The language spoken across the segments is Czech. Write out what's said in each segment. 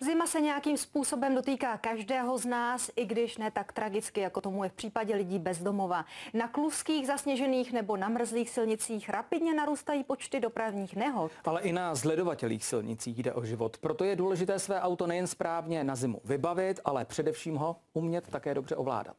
Zima se nějakým způsobem dotýká každého z nás, i když ne tak tragicky, jako tomu je v případě lidí bez domova. Na kluských, zasněžených nebo namrzlých silnicích rapidně narůstají počty dopravních nehod. Ale i na zledovatelých silnicích jde o život. Proto je důležité své auto nejen správně na zimu vybavit, ale především ho umět také dobře ovládat.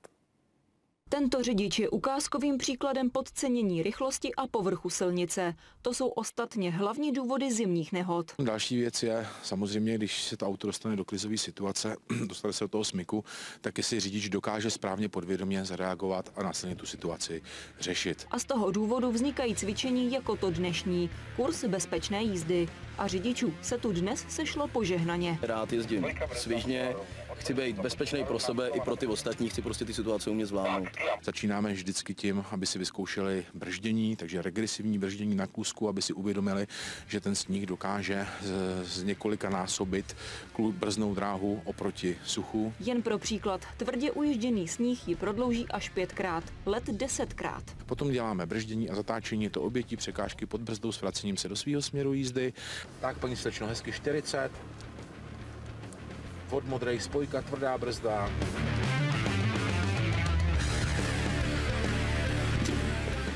Tento řidič je ukázkovým příkladem podcenění rychlosti a povrchu silnice. To jsou ostatně hlavní důvody zimních nehod. Další věc je samozřejmě, když se to auto dostane do klizové situace, dostane se do toho smyku, tak jestli řidič dokáže správně podvědomě zareagovat a následně tu situaci řešit. A z toho důvodu vznikají cvičení jako to dnešní, kurz bezpečné jízdy. A řidičů se tu dnes sešlo požehnaně. Rád jezdím svižně, chci být bezpečný pro sebe i pro ty ostatní, chci prostě ty situace umět zvládnout. Začínáme vždycky tím, aby si vyzkoušeli brždění, takže regresivní brždění na kůzku, aby si uvědomili, že ten sníh dokáže z, z několika násobit brznou dráhu oproti suchu. Jen pro příklad, tvrdě ujížděný sníh ji prodlouží až pětkrát, let desetkrát. Potom děláme brždění a zatáčení, je to obětí překážky pod brzdou s vracením se do svého směru jízdy. Tak, paní slečno, hezky 40. Od modrej spojka, tvrdá brzda.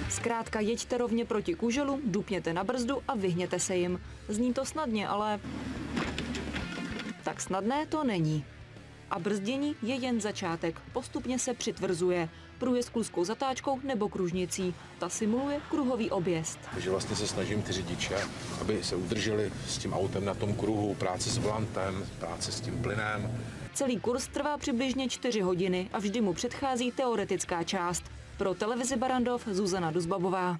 Zkrátka jeďte rovně proti kuželům, dupněte na brzdu a vyhněte se jim. Zní to snadně, ale tak snadné to není. A brzdění je jen začátek, postupně se přitvrzuje. Průjezd kluskou zatáčkou nebo kružnicí. Ta simuluje kruhový objezd. Takže vlastně se snažím ty řidiče, aby se udrželi s tím autem na tom kruhu, práce s volantem, práce s tím plynem. Celý kurz trvá přibližně 4 hodiny a vždy mu předchází teoretická část. Pro televizi Barandov Zuzana Duzbabová.